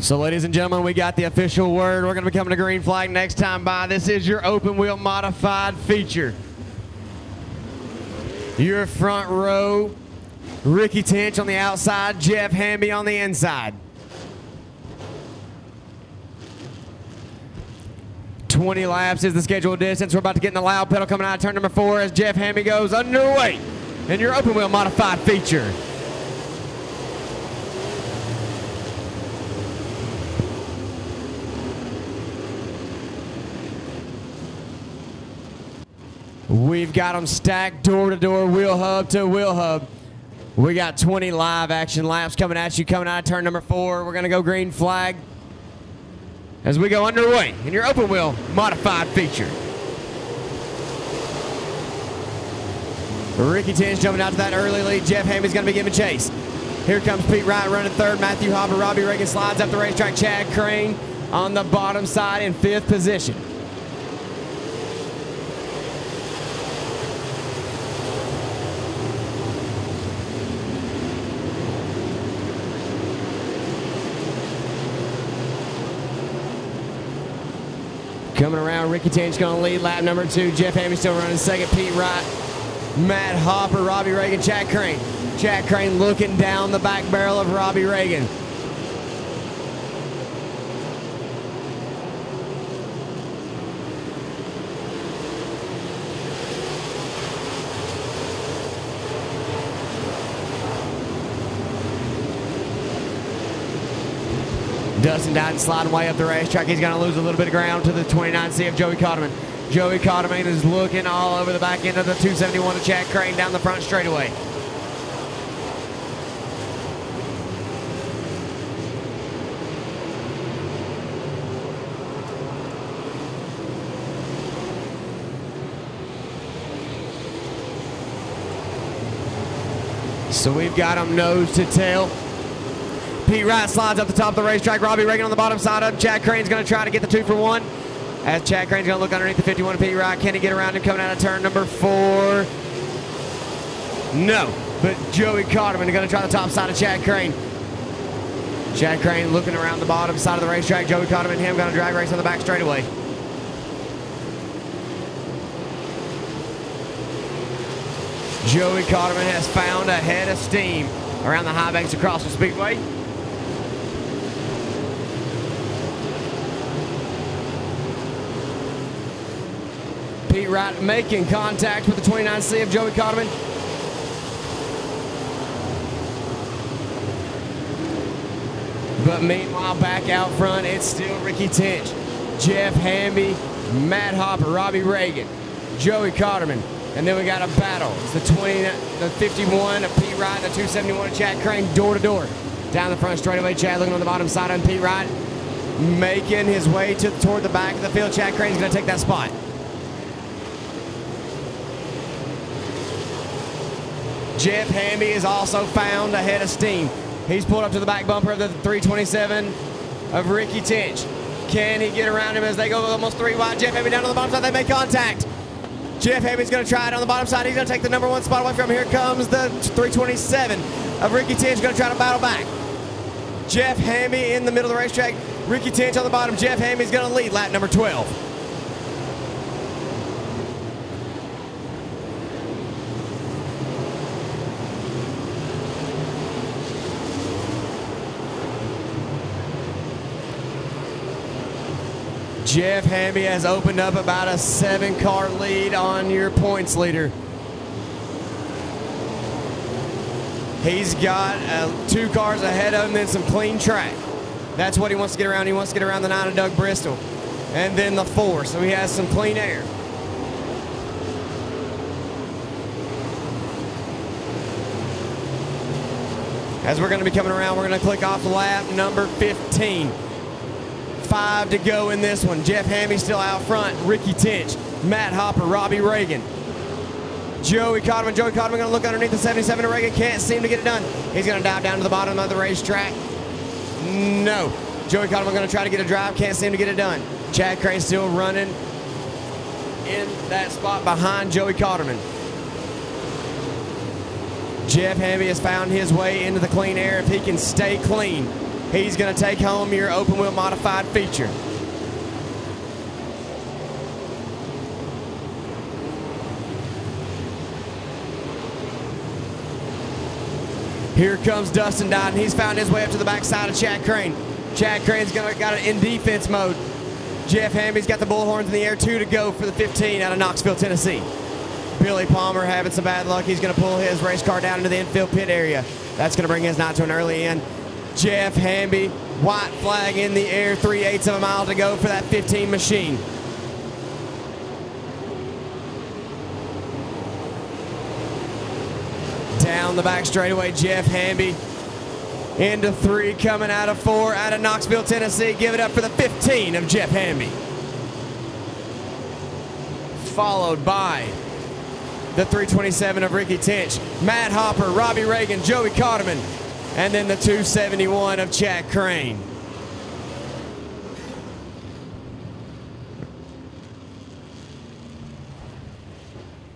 So, ladies and gentlemen, we got the official word. We're going to be coming to green flag next time by. This is your open wheel modified feature. Your front row, Ricky Tinch on the outside, Jeff Hamby on the inside. 20 laps is the scheduled distance. We're about to get in the loud pedal coming out of turn number four as Jeff Hamby goes underway in your open wheel modified feature. We've got them stacked door to door, wheel hub to wheel hub. We got 20 live action laps coming at you, coming out of turn number four. We're going to go green flag as we go underway in your open wheel modified feature. Ricky Tinch jumping out to that early lead. Jeff Hamby's going to be giving chase. Here comes Pete Wright running third. Matthew Hopper, Robbie Reagan slides up the racetrack. Chad Crane on the bottom side in fifth position. Coming around, Ricky Tinch going to lead lap number two. Jeff Hamby still running second. Pete Wright, Matt Hopper, Robbie Reagan, Chad Crane. Chad Crane looking down the back barrel of Robbie Reagan. Dustin Dowden sliding way up the racetrack. He's going to lose a little bit of ground to the 29C of Joey Cotterman. Joey Cotterman is looking all over the back end of the 271 of Chad Crane down the front straightaway. So we've got them nose to tail. Pete Wright slides up the top of the racetrack. Robbie Reagan on the bottom side up. Chad Crane's going to try to get the two for one. As Chad Crane's going to look underneath the 51 of Pete Wright. Can he get around him coming out of turn number four? No. But Joey Cotterman going to try the top side of Chad Crane. Chad Crane looking around the bottom side of the racetrack. Joey Cotterman and him going to drag race on the back straightaway. Joey Cotterman has found a head of steam around the high banks across the speedway. Pete Wright making contact with the 29C of Joey Cotterman. But meanwhile, back out front, it's still Ricky Tinch, Jeff Hamby, Matt Hopper, Robbie Reagan, Joey Cotterman, and then we got a battle. It's the 20, the 51 of Pete Wright, the 271 of Chad Crane, door to door. Down the front straightaway, Chad looking on the bottom side on Pete Wright, making his way to toward the back of the field. Chad Crane's going to take that spot. Jeff Hamby is also found ahead of steam. He's pulled up to the back bumper of the 327 of Ricky Tinch. Can he get around him as they go almost three wide? Jeff Hamby down on the bottom side. They make contact. Jeff Hamby's going to try it on the bottom side. He's going to take the number one spot away from him. Here comes the 327 of Ricky Tinch. Going to try to battle back. Jeff Hamby in the middle of the racetrack. Ricky Tinch on the bottom. Jeff Hamby's going to lead lap number 12. Jeff Hamby has opened up about a seven car lead on your points leader. He's got uh, two cars ahead of him, then some clean track. That's what he wants to get around. He wants to get around the nine of Doug Bristol. And then the four, so he has some clean air. As we're going to be coming around, we're going to click off lap number 15 five to go in this one. Jeff Hamby still out front. Ricky Tinch, Matt Hopper, Robbie Reagan. Joey Cotterman. Joey Cotterman going to look underneath the 77 of Reagan. Can't seem to get it done. He's going to dive down to the bottom of the racetrack. No. Joey Cotterman going to try to get a drive. Can't seem to get it done. Chad Crane still running in that spot behind Joey Cotterman. Jeff Hamby has found his way into the clean air. If he can stay clean, he's going to take home your open wheel modified feature. Here comes Dustin Dodden. He's found his way up to the backside of Chad Crane. Chad Crane's gonna, got it in defense mode. Jeff Hamby's got the bullhorns in the air, two to go for the 15 out of Knoxville, Tennessee. Billy Palmer having some bad luck. He's going to pull his race car down into the infield pit area. That's going to bring his knot to an early end. Jeff Hamby, white flag in the air, three eighths of a mile to go for that 15 machine. Down the back straightaway, Jeff Hamby into three, coming out of four, out of Knoxville, Tennessee. Give it up for the 15 of Jeff Hamby. Followed by the 327 of Ricky Tinch, Matt Hopper, Robbie Reagan, Joey Cotterman, and then the 271 of Chad Crane.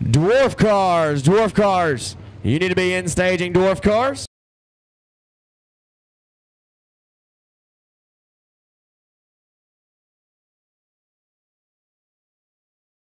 Dwarf cars, dwarf cars. You need to be in staging dwarf cars.